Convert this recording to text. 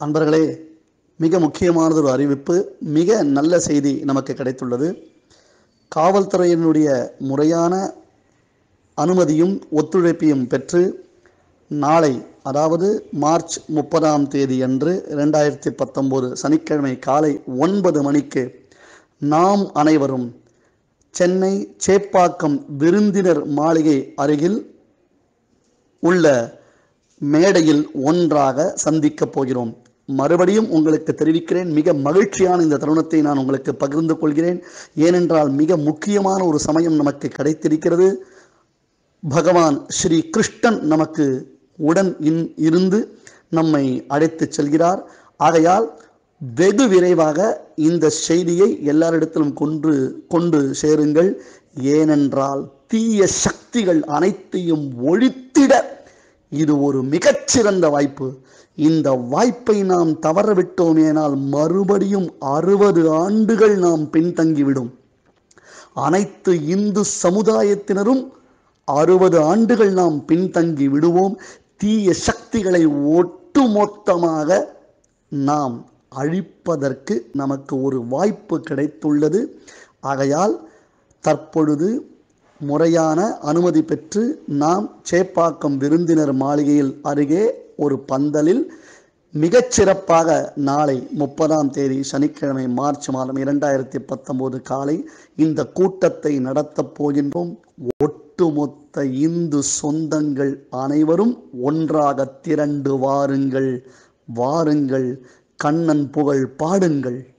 அன்பர்களே மிக முக்கியமானது ஒரு அறிவிப்பு மிக நல்ல செய்தி நமக்கு கிடைத்துள்ளது. காவல்துறையினுடைய முறையான அனுமதியும் ஒத்துழைப்பையும் பெற்று நாளை அதாவது மார்ச் முப்பதாம் தேதி அன்று இரண்டாயிரத்தி பத்தொம்போது சனிக்கிழமை காலை ஒன்பது மணிக்கு நாம் அனைவரும் சென்னை சேப்பாக்கம் விருந்தினர் மாளிகை அருகில் உள்ள மேடையில் ஒன்றாக சந்திக்கப் போகிறோம். மறுபடியும் உங்களுக்கு தெரிவிக்கிறேன் மிக மகிழ்ச்சியான இந்த தருணத்தை நான் உங்களுக்கு பகிர்ந்து கொள்கிறேன். ஏனென்றால் மிக முக்கியமான ஒரு சமயம் நமக்கு கிடைத்திருக்கிறது. பகவான் ஸ்ரீ கிருஷ்ணன் நமக்கு உடன் இன் இருந்து நம்மை அழைத்து செல்கிறார். ஆகையால் வெகு விரைவாக இந்த செய்தியை எல்லாரிடத்திலும் கொன்று கொண்டு சேருங்கள். ஏனென்றால் தீய சக்திகள் அனைத்தையும் ஒழித்திட இது ஒரு மிகச்சிறந்த வாய்ப்பு. இந்த வாய்ப்பை நாம் தவறவிட்டோமேனால் மறுபடியும் அறுபது ஆண்டுகள் நாம் பின்தங்கிவிடும். அனைத்து இந்து சமுதாயத்தினரும் அறுபது ஆண்டுகள் நாம் பின்தங்கி விடுவோம். தீய சக்திகளை ஒட்டுமொத்தமாக நாம் அழிப்பதற்கு நமக்கு ஒரு வாய்ப்பு கிடைத்துள்ளது. ஆகையால் தற்பொழுது முறையான அனுமதி பெற்று நாம் சேப்பாக்கம் விருந்தினர் மாளிகையில் அருகே ஒரு பந்தலில் மிகச்சிறப்பாக நாளை முப்பதாம் தேதி சனிக்கிழமை மார்ச் மாதம் இரண்டாயிரத்தி பத்தொம்போது காலை இந்த கூட்டத்தை நடத்தப் போகின்றோம். ஒட்டுமொத்த இந்து சொந்தங்கள் அனைவரும் ஒன்றாக திரண்டு வாருங்கள். வாருங்கள். கண்ணன் புகழ் பாடுங்கள்.